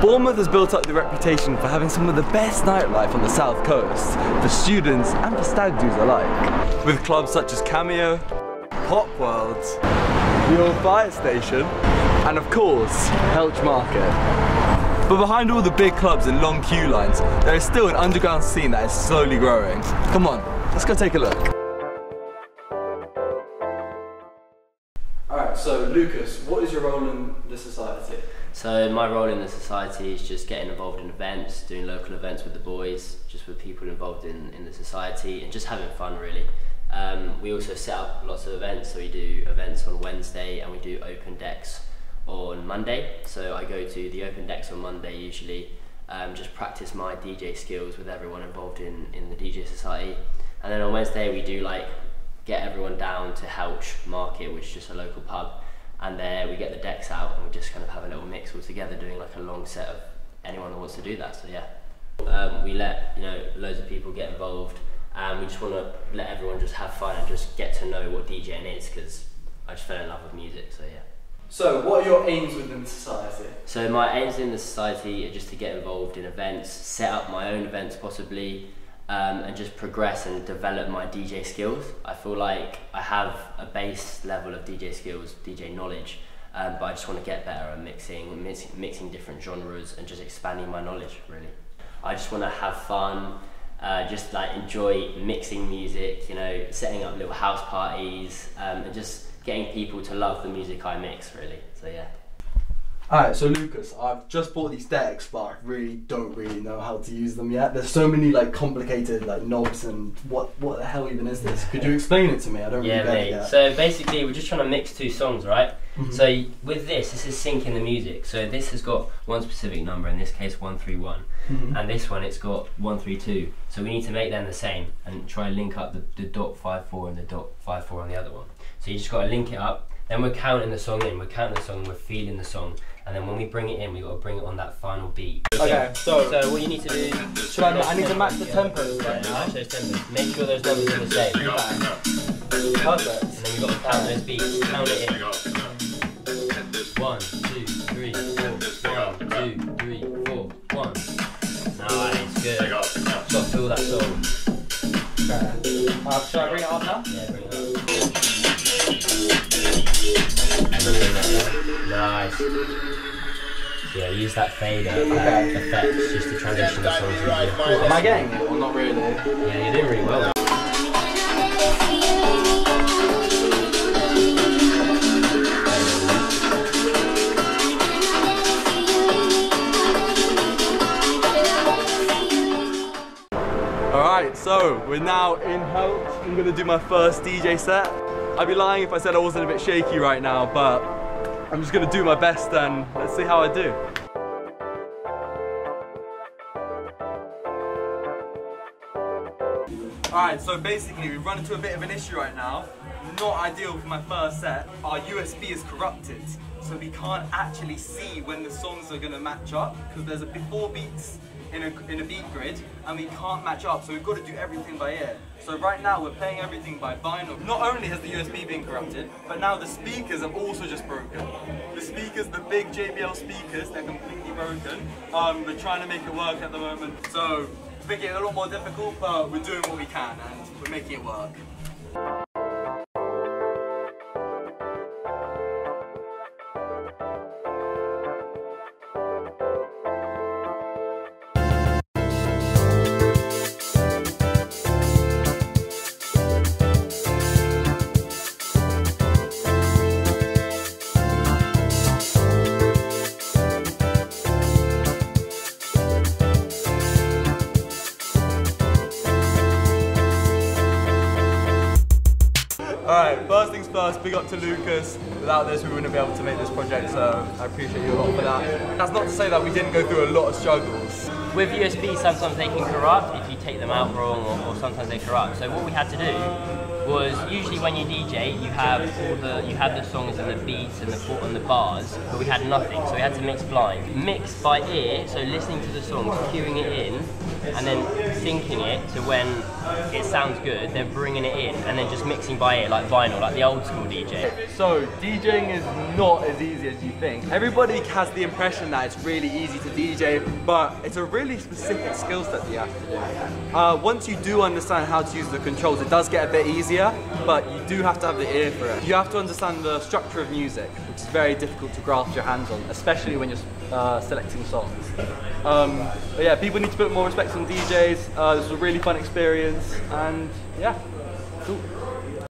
Bournemouth has built up the reputation for having some of the best nightlife on the south coast, for students and for stag do's alike. With clubs such as Cameo, Pop World, the old fire station, and of course, Helch Market. But behind all the big clubs and long queue lines, there is still an underground scene that is slowly growing. Come on, let's go take a look. So Lucas, what is your role in the society? So my role in the society is just getting involved in events, doing local events with the boys, just with people involved in, in the society and just having fun really. Um, we also set up lots of events, so we do events on Wednesday and we do open decks on Monday. So I go to the open decks on Monday usually, um, just practice my DJ skills with everyone involved in, in the DJ society. And then on Wednesday we do like get everyone down to Helch Market, which is just a local pub. And there we get the decks out and we just kind of have a little mix all together doing like a long set of anyone that wants to do that so yeah. Um, we let you know loads of people get involved and we just want to let everyone just have fun and just get to know what DJing is because I just fell in love with music so yeah. So what are your aims within the society? So my aims in the society are just to get involved in events, set up my own events possibly, um, and just progress and develop my DJ skills. I feel like I have a base level of DJ skills, DJ knowledge, um, but I just want to get better at mixing, mix, mixing different genres and just expanding my knowledge really. I just want to have fun, uh, just like enjoy mixing music, you know, setting up little house parties um, and just getting people to love the music I mix really, so yeah. Alright, so Lucas, I've just bought these decks, but I really don't really know how to use them yet. There's so many like complicated like knobs and what what the hell even is this? Could you explain it to me? I don't yeah, really get mate. it yet. So basically, we're just trying to mix two songs, right? Mhm. So with this, this is syncing the music. So this has got one specific number, in this case one three one, Mhm. and this one it's got one three two. So we need to make them the same and try and link up the, the dot five four and the dot five four on the other one. So you just got to link it up. Then we're counting the song in. We're counting the song. We're feeling the song, and then when we bring it in, we got to bring it on that final beat. Okay, so, So what you need to do? should I, I need to match the tempos Yeah, match those tempos. Make sure those numbers are the same. Perfect. And then we've got to count those beats. Count it in. One, two, three, four. One, two, three, four. One. Nice, good. Just feel that song. Okay. Uh, should I bring it up now? Yeah, down. Nice. Yeah, use that fader Okay. effect just to transition the songs easier. Am I getting it or not really? Yeah, you're doing really well. Alright, so we're now in Helch. I'm gonna do my first DJ set. I'd be lying if I said I wasn't a bit shaky right now, but I'm just gonna do my best and let's see how I do. Alright, so basically we've run into a bit of an issue right now. Not ideal for my first set. Our USB is corrupted, so we can't actually see when the songs are gonna match up because there's a before beats in a, in a beat grid and we can't match up, so we've got to do everything by ear. So right now we're playing everything by vinyl. Not only has the USB been corrupted, but now the speakers have also just broken. The speakers, the big JBL speakers, they're completely broken. Um, we're trying to make it work at the moment. So making it a lot more difficult, but we're doing what we can and we're making it work. Alright, first things first, big up to Lucas. Without this, we wouldn't be able to make this project, so I appreciate you a lot for that. That's not to say that we didn't go through a lot of struggles. With USB, sometimes they can corrupt if you take them out wrong, or, or sometimes they corrupt. So what we had to do was usually when you DJ, you have all the you had the songs and the beats and the and the bars, but we had nothing. So we had to mix blind, mix by ear. So listening to the songs, cueing it in, and then syncing it to when it sounds good, then bringing it in, and then just mixing by ear like vinyl, like the old school DJ. So DJing is not as easy as you think. Everybody has the impression that it's really easy to DJ, but it's a really specific skill set that you have to do. Uh, once you do understand how to use the controls, it does get a bit but you do have to have the ear for it. You have to understand the structure of music, which is very difficult to grasp your hands on, especially when you're uh, selecting songs. Um, but yeah, people need to put more respect on DJs. Uh, this was a really fun experience, and yeah, cool.